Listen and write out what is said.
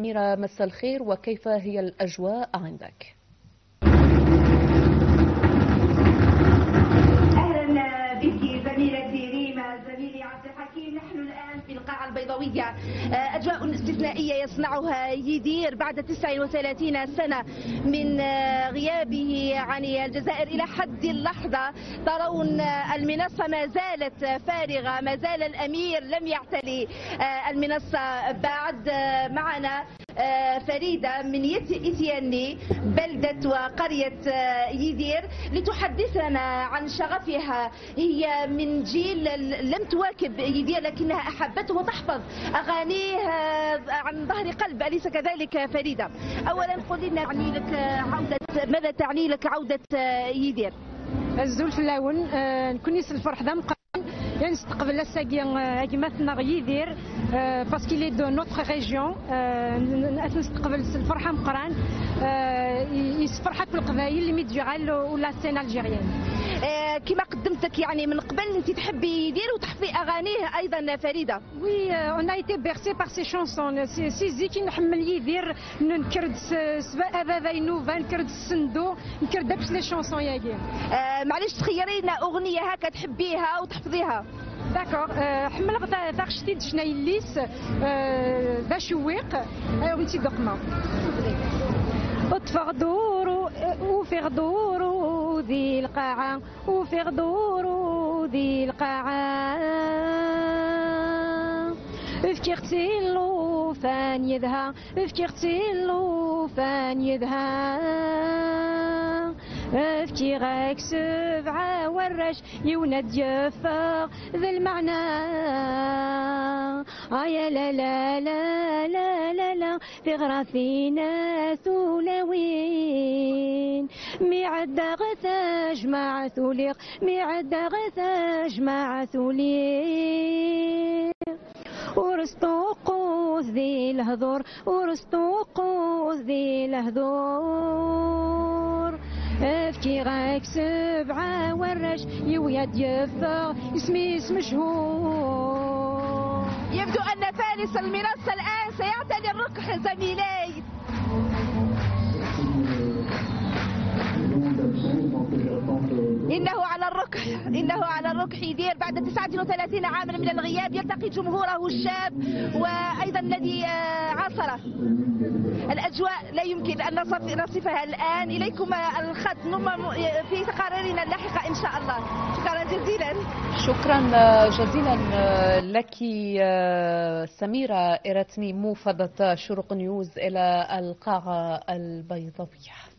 أميرة مساء الخير وكيف هي الأجواء عندك؟ في القاعه البيضاويه أجواء استثنائية يصنعها يدير بعد 39 سنة من غيابه عن الجزائر إلى حد اللحظة. ترون المنصة ما زالت فارغة ما زال الأمير لم يعتلي المنصة. بعد معنا فريدة من إتياني بلدة وقرية يدير لتحدثنا عن شغفها. هي من جيل لم تواكب يدير لكنها أحبته وتحفظ أغانيه عن ظهر قلب. أليس كذلك فريدة؟ أولا قولي لنا تعني لك عودة ماذا تعني لك عودة يدير؟ الزول في اللون نكونيس الفرح يعني نستقبل الساقي اكيماتنا يدير باسكو لي دو نوتر ريجيون نستقبل الفرحه مقران يسفرحك بالقبائل اللي ميدجوغال ولا سين الجيريان كما قدمتك يعني من قبل انت تحبي يدير وتحفي أغانيه أيضا فريدة. وي اون ايتي بيرسي بار سي شونسون سي سي كي نحمل يدير نكرد سبا ابا نوفا نكرد السندو نكرد باش لي شونسون ياكي معليش تخيري لنا أغنية هكا تحبيها وتحفظيها. داكور حمل غدا شتي شنا يليس ذا شويق ونتي دقمه اطفغ دورو وفي غدورو ذي القاعة وفي غدورو ذي القاعة. افكي اغتيلو فان يدها افكي اغتيلو فان يدها. افكي غاك سبعة ورش يوند يفاق ذا المعنى. آيا لا لا لا لا لا لا في غراثينا ثولوين ميعد غثاج مع ثوليق ميعد غثاج مع ثوليق ورستو قوس ذي الهذور ورستو قوس ذي الهذور افكي غاك سبعة ورش يويد يفا اسمي اسم مشهور يبدو أن فارس المنصة الآن سيعتني الركح زميلي. إنه على الركح يدير بعد 39 عاما من الغياب. يلتقي جمهوره الشاب وأيضا الذي عاصره. الأجواء لا يمكن أن نصفها الآن. إليكم الخط. في تقاريرنا اللاحقة إن شاء الله. شكرا جزيلا. شكرا جزيلا لك سميرة إيرتمي موفدة شروق نيوز إلى القاعة البيضاوية.